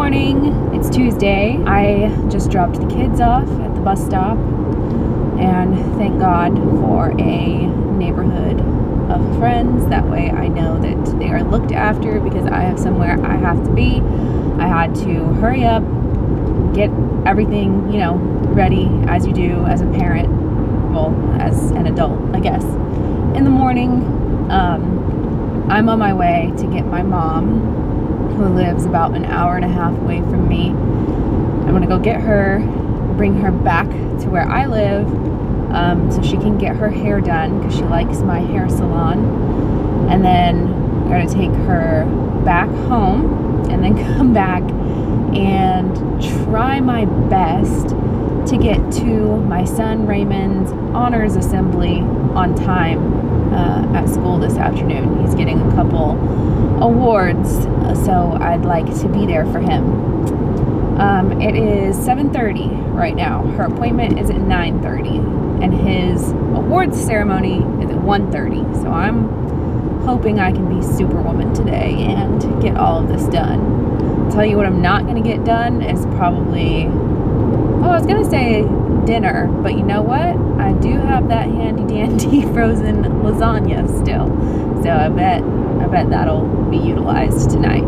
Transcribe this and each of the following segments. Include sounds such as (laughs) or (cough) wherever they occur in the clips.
morning. It's Tuesday. I just dropped the kids off at the bus stop and thank God for a neighborhood of friends. That way I know that they are looked after because I have somewhere I have to be. I had to hurry up, get everything, you know, ready as you do as a parent, well, as an adult, I guess. In the morning, um, I'm on my way to get my mom, who lives about an hour and a half away from me. I'm gonna go get her, bring her back to where I live, um, so she can get her hair done because she likes my hair salon. And then I'm gonna take her back home and then (laughs) come back and try my best to get to my son Raymond's honors assembly on time uh, at school this afternoon. He's getting a couple awards, so I'd like to be there for him. Um, it is 7.30 right now. Her appointment is at 9.30 and his awards ceremony is at 1.30. So I'm hoping I can be superwoman today and get all of this done. I'll tell you what I'm not going to get done is probably Oh, I was gonna say dinner, but you know what? I do have that handy dandy (laughs) frozen lasagna still. So I bet I bet that'll be utilized tonight.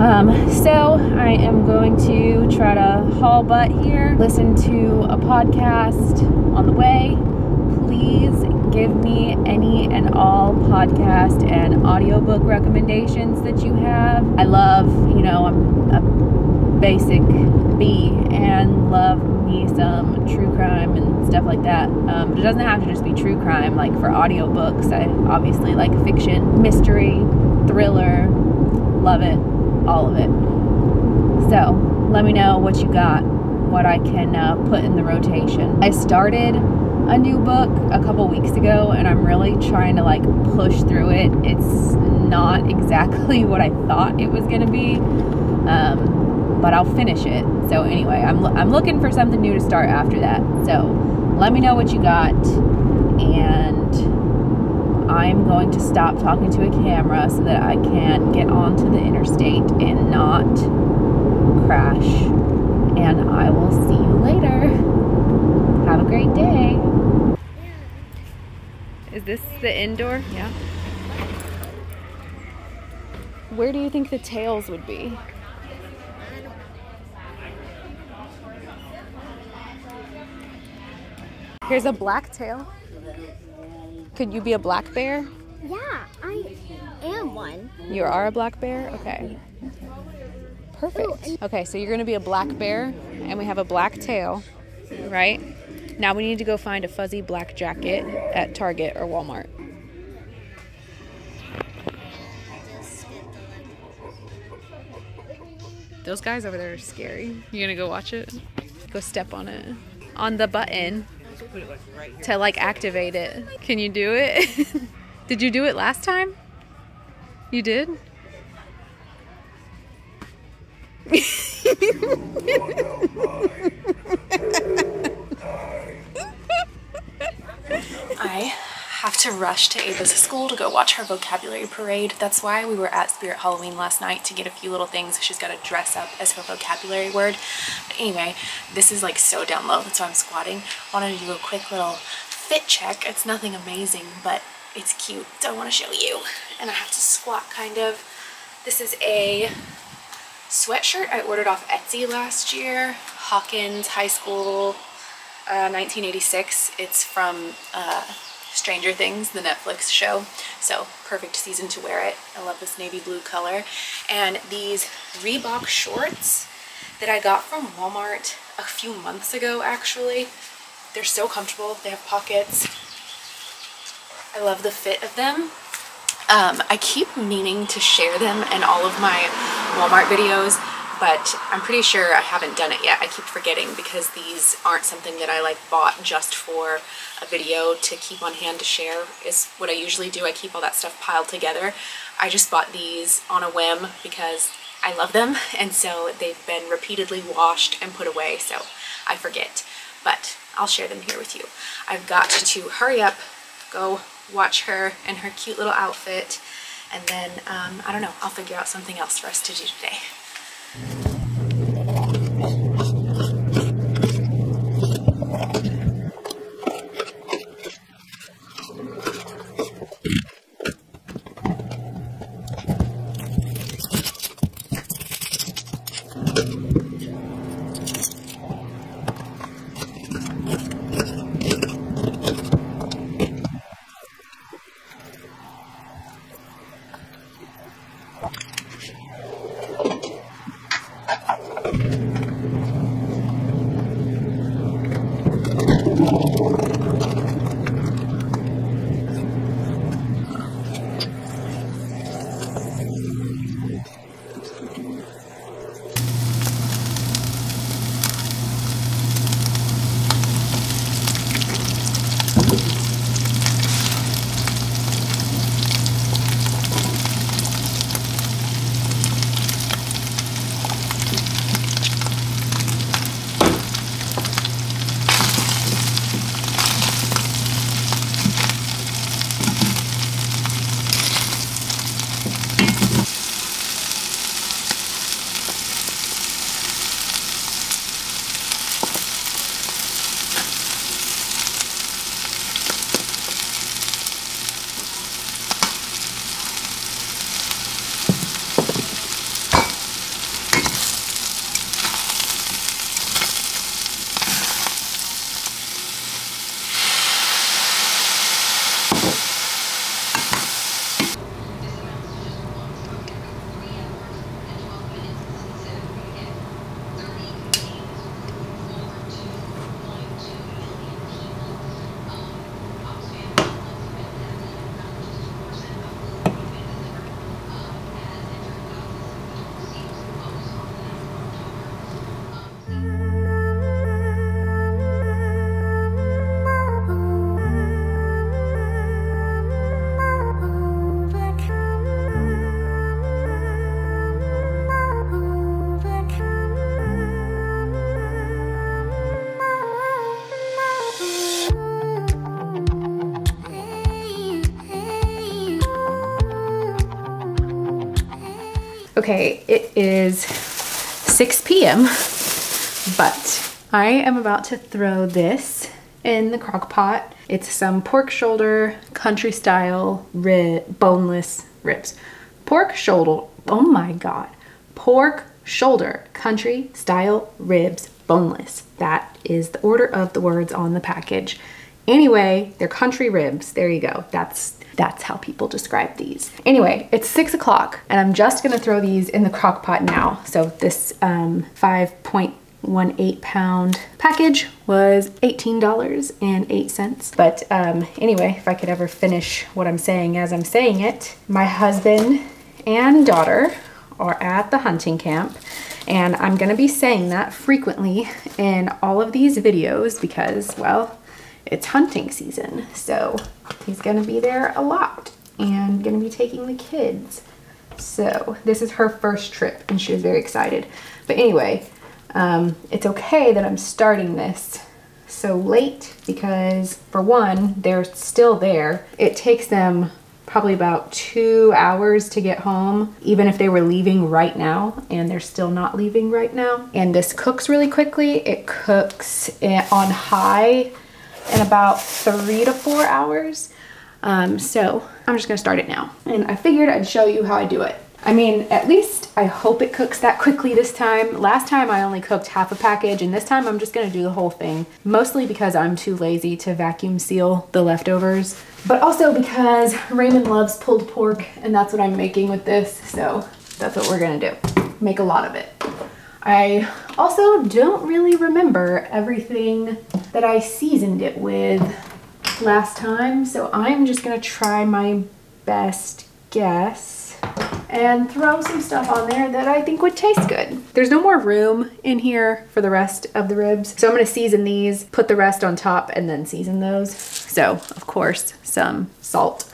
Um, so I am going to try to haul butt here, listen to a podcast on the way. Please give me any and all podcast and audiobook recommendations that you have. I love, you know, I'm basic B and love me some true crime and stuff like that. Um, but it doesn't have to just be true crime. Like for audiobooks, I obviously like fiction, mystery, thriller, love it, all of it. So let me know what you got, what I can uh, put in the rotation. I started a new book a couple weeks ago and I'm really trying to like push through it. It's not (laughs) exactly what I thought it was going to be. Um, but I'll finish it. So anyway, I'm, I'm looking for something new to start after that. So let me know what you got and I'm going to stop talking to a camera so that I can get onto the interstate and not crash. And I will see you later. Have a great day. Is this the indoor? Yeah. Where do you think the tails would be? Here's a black tail. Could you be a black bear? Yeah, I am one. You are a black bear? Okay. Perfect. Oh, okay, so you're gonna be a black bear, and we have a black tail, right? Now we need to go find a fuzzy black jacket at Target or Walmart. Those guys over there are scary. You gonna go watch it? Go step on it. On the button to like activate it. Can you do it? (laughs) did you do it last time? You did? (laughs) I have to rush to Ava's school to go watch her vocabulary parade. That's why we were at Spirit Halloween last night to get a few little things. She's got to dress up as her vocabulary word. But anyway, this is like so down low. That's why I'm squatting. Wanted to do a quick little fit check. It's nothing amazing, but it's cute. So I want to show you. And I have to squat kind of. This is a sweatshirt I ordered off Etsy last year. Hawkins High School uh, 1986. It's from uh, Stranger Things, the Netflix show. So perfect season to wear it. I love this navy blue color. And these Reebok shorts that I got from Walmart a few months ago actually. They're so comfortable. They have pockets. I love the fit of them. Um, I keep meaning to share them in all of my Walmart videos but I'm pretty sure I haven't done it yet. I keep forgetting because these aren't something that I like bought just for a video to keep on hand to share is what I usually do. I keep all that stuff piled together. I just bought these on a whim because I love them and so they've been repeatedly washed and put away so I forget. But I'll share them here with you. I've got to hurry up, go watch her and her cute little outfit and then um, I don't know, I'll figure out something else for us to do today. Okay, it is 6 p.m., but I am about to throw this in the crock pot. It's some pork shoulder, country style, rib, boneless ribs. Pork shoulder, oh my God. Pork shoulder, country style ribs, boneless. That is the order of the words on the package. Anyway, they're country ribs. There you go. That's that's how people describe these. Anyway, it's six o'clock and I'm just gonna throw these in the crock pot now. So this um, 5.18 pound package was $18.08. But um, anyway, if I could ever finish what I'm saying as I'm saying it, my husband and daughter are at the hunting camp and I'm gonna be saying that frequently in all of these videos because, well, it's hunting season. So he's gonna be there a lot and gonna be taking the kids. So this is her first trip and she was very excited. But anyway, um, it's okay that I'm starting this so late because for one, they're still there. It takes them probably about two hours to get home, even if they were leaving right now, and they're still not leaving right now. And this cooks really quickly. It cooks on high in about three to four hours. Um, so I'm just gonna start it now. And I figured I'd show you how I do it. I mean, at least I hope it cooks that quickly this time. Last time I only cooked half a package and this time I'm just gonna do the whole thing. Mostly because I'm too lazy to vacuum seal the leftovers, but also because Raymond loves pulled pork and that's what I'm making with this. So that's what we're gonna do. Make a lot of it. I also don't really remember everything that I seasoned it with last time, so I'm just gonna try my best guess and throw some stuff on there that I think would taste good. There's no more room in here for the rest of the ribs, so I'm gonna season these, put the rest on top, and then season those. So, of course, some salt.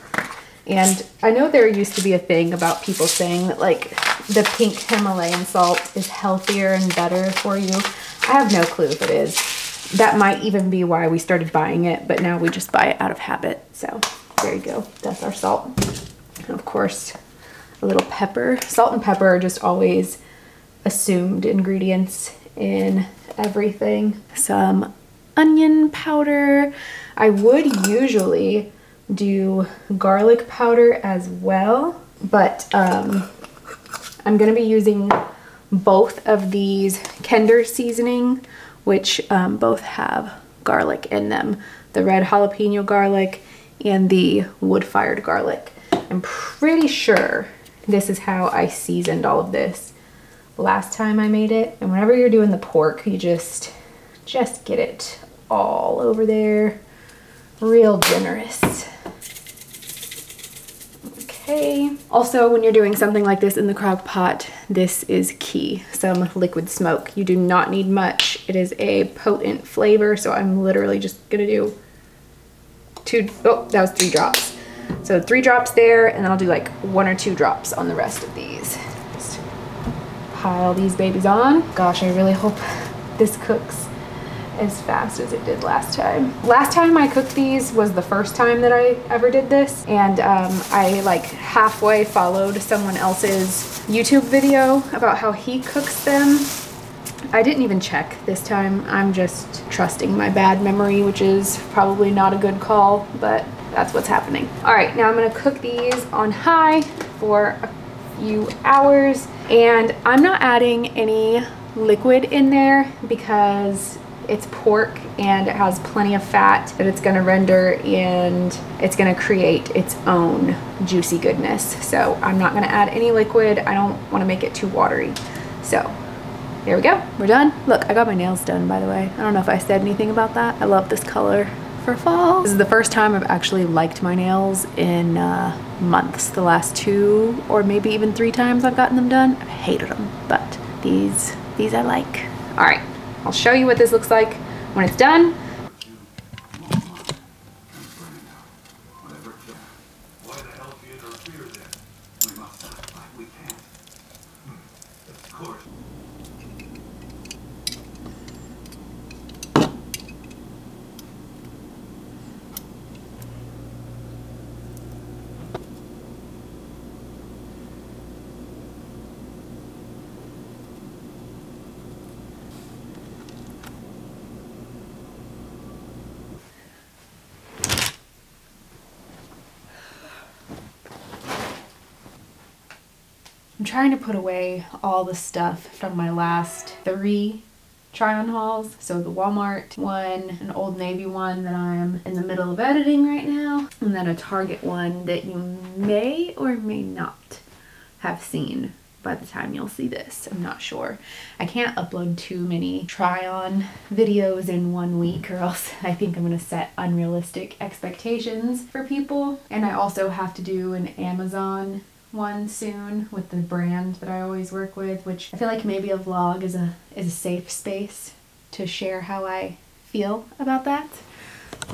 And I know there used to be a thing about people saying that like the pink Himalayan salt is healthier and better for you. I have no clue if it is. That might even be why we started buying it, but now we just buy it out of habit. So there you go. That's our salt. And of course, a little pepper. Salt and pepper are just always assumed ingredients in everything. Some onion powder. I would usually do garlic powder as well, but um, I'm gonna be using both of these Kinder seasoning, which um, both have garlic in them. The red jalapeno garlic and the wood-fired garlic. I'm pretty sure this is how I seasoned all of this last time I made it. And whenever you're doing the pork, you just, just get it all over there. Real generous. Also, when you're doing something like this in the crock pot, this is key. Some liquid smoke. You do not need much. It is a potent flavor, so I'm literally just gonna do two, oh, that was three drops. So three drops there, and then I'll do like one or two drops on the rest of these. Just pile these babies on. Gosh, I really hope this cooks as fast as it did last time. Last time I cooked these was the first time that I ever did this and um, I like halfway followed someone else's YouTube video about how he cooks them. I didn't even check this time. I'm just trusting my bad memory, which is probably not a good call, but that's what's happening. All right, now I'm gonna cook these on high for a few hours and I'm not adding any liquid in there because it's pork and it has plenty of fat that it's going to render and it's going to create its own juicy goodness. So I'm not going to add any liquid. I don't want to make it too watery. So there we go. We're done. Look, I got my nails done, by the way. I don't know if I said anything about that. I love this color for fall. This is the first time I've actually liked my nails in uh, months. The last two or maybe even three times I've gotten them done, I've hated them, but these, these I like. All right, I'll show you what this looks like when it's done. I'm trying to put away all the stuff from my last three try on hauls. So the Walmart one, an Old Navy one that I'm in the middle of editing right now, and then a Target one that you may or may not have seen by the time you'll see this. I'm not sure. I can't upload too many try on videos in one week or else (laughs) I think I'm gonna set unrealistic expectations for people. And I also have to do an Amazon one soon with the brand that I always work with, which I feel like maybe a vlog is a is a safe space to share how I feel about that.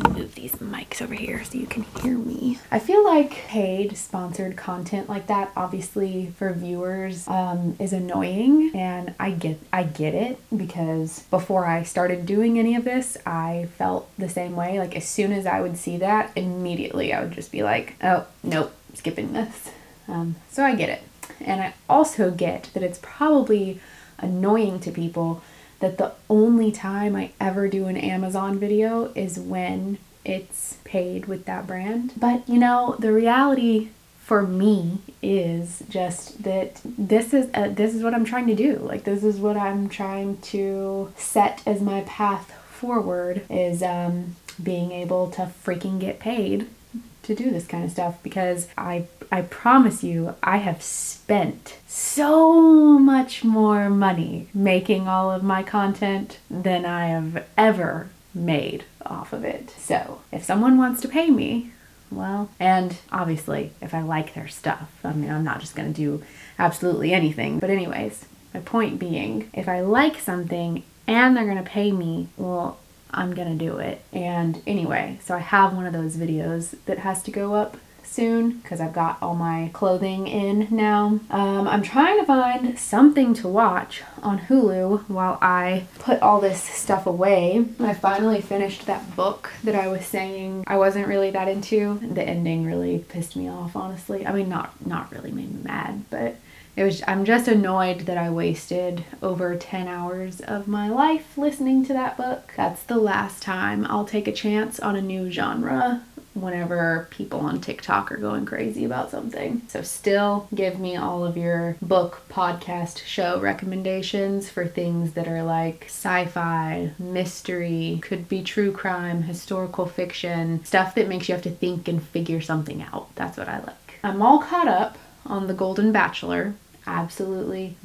Move these mics over here so you can hear me. I feel like paid sponsored content like that, obviously for viewers, um, is annoying, and I get I get it because before I started doing any of this, I felt the same way. Like as soon as I would see that, immediately I would just be like, oh nope, skipping this. Um, so I get it. And I also get that it's probably annoying to people that the only time I ever do an Amazon video is when it's paid with that brand. But you know, the reality for me is just that this is a, this is what I'm trying to do. Like this is what I'm trying to set as my path forward is um, being able to freaking get paid to do this kind of stuff because I I promise you I have spent so much more money making all of my content than I have ever made off of it. So, if someone wants to pay me, well, and obviously if I like their stuff. I mean, I'm not just going to do absolutely anything. But anyways, my point being, if I like something and they're going to pay me, well, I'm gonna do it. And anyway, so I have one of those videos that has to go up soon because I've got all my clothing in now. Um, I'm trying to find something to watch on Hulu while I put all this stuff away. I finally finished that book that I was saying I wasn't really that into. The ending really pissed me off, honestly. I mean, not not really made me mad, but it was I'm just annoyed that I wasted over 10 hours of my life listening to that book. That's the last time I'll take a chance on a new genre whenever people on TikTok are going crazy about something. So still give me all of your book, podcast, show recommendations for things that are like sci-fi, mystery, could be true crime, historical fiction, stuff that makes you have to think and figure something out. That's what I like. I'm all caught up on The Golden Bachelor. Absolutely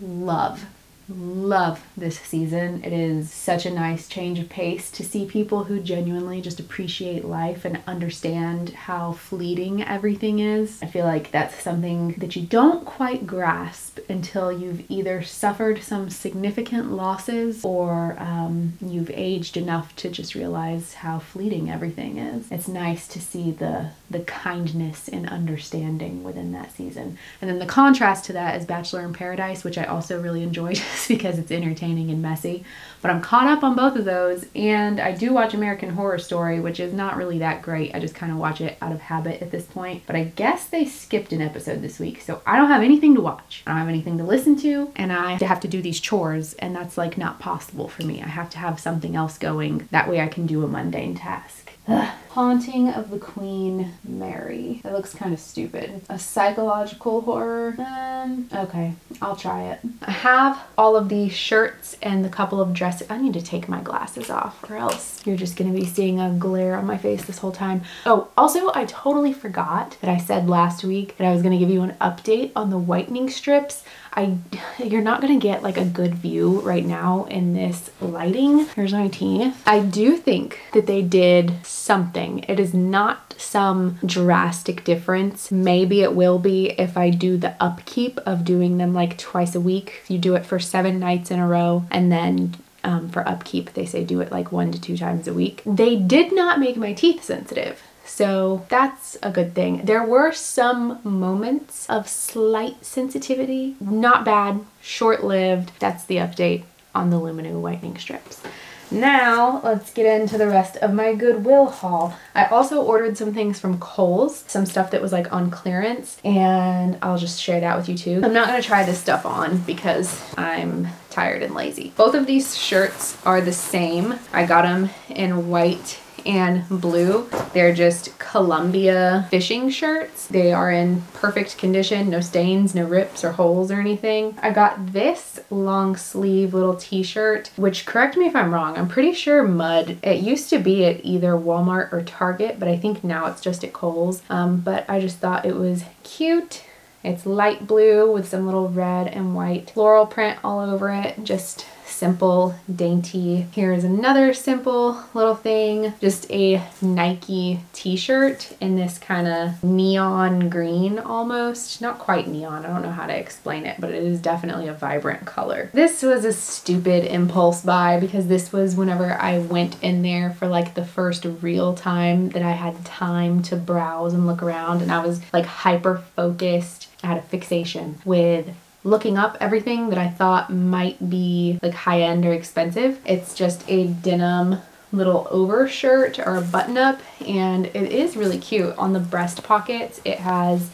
love love this season. It is such a nice change of pace to see people who genuinely just appreciate life and understand how fleeting everything is. I feel like that's something that you don't quite grasp until you've either suffered some significant losses or um, you've aged enough to just realize how fleeting everything is. It's nice to see the the kindness and understanding within that season. And then the contrast to that is Bachelor in Paradise, which I also really enjoyed (laughs) (laughs) because it's entertaining and messy. But I'm caught up on both of those, and I do watch American Horror Story, which is not really that great. I just kind of watch it out of habit at this point. But I guess they skipped an episode this week, so I don't have anything to watch. I don't have anything to listen to, and I have to do these chores, and that's like not possible for me. I have to have something else going. That way I can do a mundane task. Ugh. Haunting of the Queen Mary. It looks kind of stupid. A psychological horror. Um, okay, I'll try it. I have all of these shirts and the couple of dresses. I need to take my glasses off or else you're just gonna be seeing a glare on my face this whole time. Oh, also I totally forgot that I said last week that I was gonna give you an update on the whitening strips. I, (laughs) you're not gonna get like a good view right now in this lighting. Here's my teeth. I do think that they did something. It is not some drastic difference. Maybe it will be if I do the upkeep of doing them like twice a week. If you do it for seven nights in a row and then um, for upkeep, they say do it like one to two times a week. They did not make my teeth sensitive. So that's a good thing. There were some moments of slight sensitivity, not bad, short lived. That's the update on the Lumineux whitening strips. Now, let's get into the rest of my Goodwill haul. I also ordered some things from Kohl's, some stuff that was like on clearance, and I'll just share that with you too. I'm not gonna try this stuff on because I'm tired and lazy. Both of these shirts are the same. I got them in white and blue. They're just Columbia fishing shirts. They are in perfect condition, no stains, no rips or holes or anything. I got this long sleeve little t-shirt, which correct me if I'm wrong, I'm pretty sure Mudd, it used to be at either Walmart or Target, but I think now it's just at Kohl's. Um, but I just thought it was cute. It's light blue with some little red and white floral print all over it. Just simple, dainty. Here's another simple little thing, just a Nike t-shirt in this kind of neon green almost. Not quite neon, I don't know how to explain it, but it is definitely a vibrant color. This was a stupid impulse buy because this was whenever I went in there for like the first real time that I had time to browse and look around and I was like hyper focused. I had a fixation with looking up everything that I thought might be like high end or expensive. It's just a denim little overshirt or a button up and it is really cute. On the breast pockets it has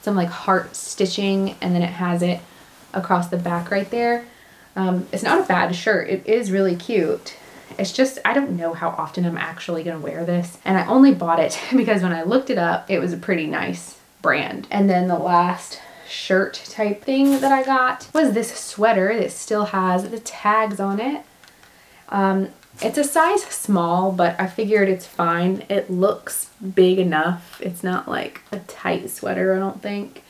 some like heart stitching and then it has it across the back right there. Um, it's not a bad shirt. It is really cute. It's just, I don't know how often I'm actually going to wear this. And I only bought it (laughs) because when I looked it up, it was a pretty nice brand. And then the last shirt type thing that I got was this sweater that still has the tags on it. Um, it's a size small, but I figured it's fine. It looks big enough. It's not like a tight sweater, I don't think.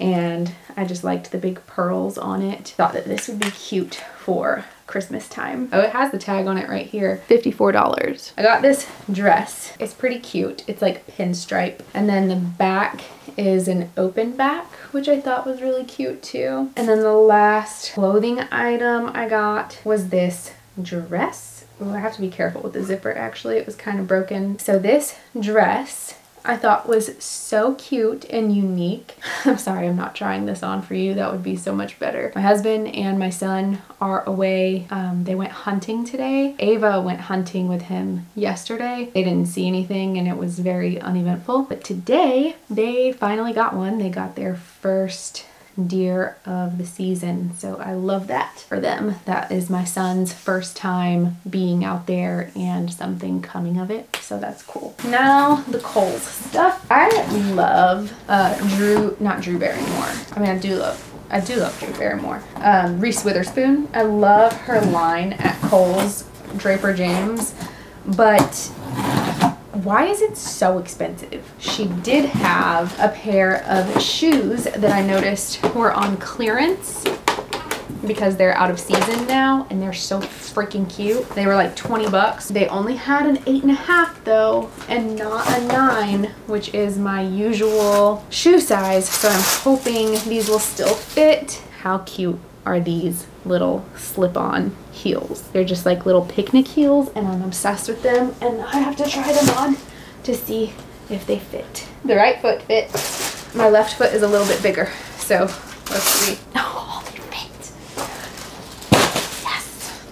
And I just liked the big pearls on it. Thought that this would be cute for Christmas time. Oh, it has the tag on it right here. $54. I got this dress. It's pretty cute. It's like pinstripe. And then the back is an open back, which I thought was really cute too. And then the last clothing item I got was this dress. Ooh, I have to be careful with the zipper actually. It was kind of broken. So this dress I thought was so cute and unique. (laughs) I'm sorry I'm not trying this on for you. That would be so much better. My husband and my son are away. Um, they went hunting today. Ava went hunting with him yesterday. They didn't see anything and it was very uneventful. But today they finally got one. They got their first deer of the season. So I love that for them. That is my son's first time being out there and something coming of it. So that's cool. Now the Kohl's stuff. I love uh, Drew, not Drew Barrymore. I mean, I do love I do love Drew Barrymore. Um, Reese Witherspoon. I love her line at Kohl's Draper James, but why is it so expensive? She did have a pair of shoes that I noticed were on clearance because they're out of season now and they're so freaking cute. They were like 20 bucks. They only had an eight and a half though and not a nine, which is my usual shoe size. So I'm hoping these will still fit. How cute are these little slip-on heels. They're just like little picnic heels and I'm obsessed with them and I have to try them on to see if they fit. The right foot fits. My left foot is a little bit bigger, so let's see. Oh, they fit. Yes.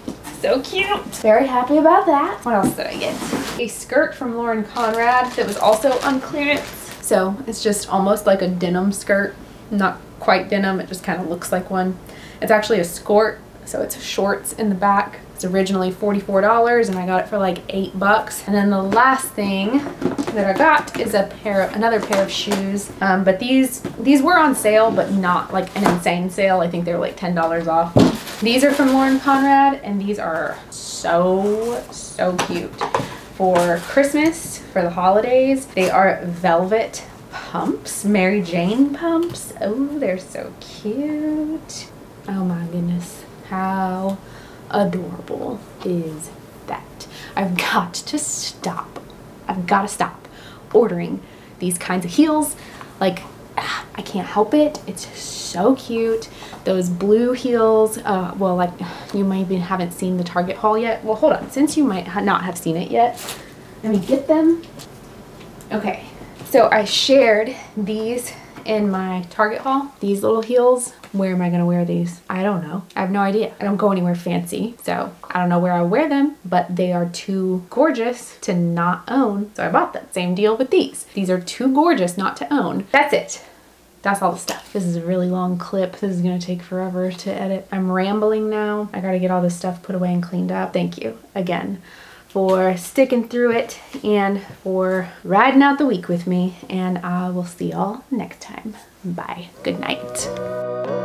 So cute. Very happy about that. What else did I get? A skirt from Lauren Conrad that was also on clearance. So it's just almost like a denim skirt. Not quite denim, it just kind of looks like one. It's actually a skirt, so it's shorts in the back. It's originally $44 and I got it for like eight bucks. And then the last thing that I got is a pair, of, another pair of shoes. Um, but these, these were on sale, but not like an insane sale. I think they were like $10 off. These are from Lauren Conrad and these are so, so cute. For Christmas, for the holidays, they are velvet pumps, Mary Jane pumps. Oh, they're so cute. Oh my goodness. How adorable is that? I've got to stop. I've got to stop ordering these kinds of heels. Like, I can't help it. It's so cute. Those blue heels, uh, well, like, you maybe haven't seen the Target haul yet. Well, hold on. Since you might not have seen it yet, let me get them. Okay, so I shared these in my Target haul. These little heels, where am I gonna wear these? I don't know. I have no idea. I don't go anywhere fancy, so I don't know where I wear them, but they are too gorgeous to not own, so I bought them. Same deal with these. These are too gorgeous not to own. That's it. That's all the stuff. This is a really long clip. This is gonna take forever to edit. I'm rambling now. I gotta get all this stuff put away and cleaned up. Thank you again for sticking through it and for riding out the week with me. And I will see y'all next time. Bye. Good night.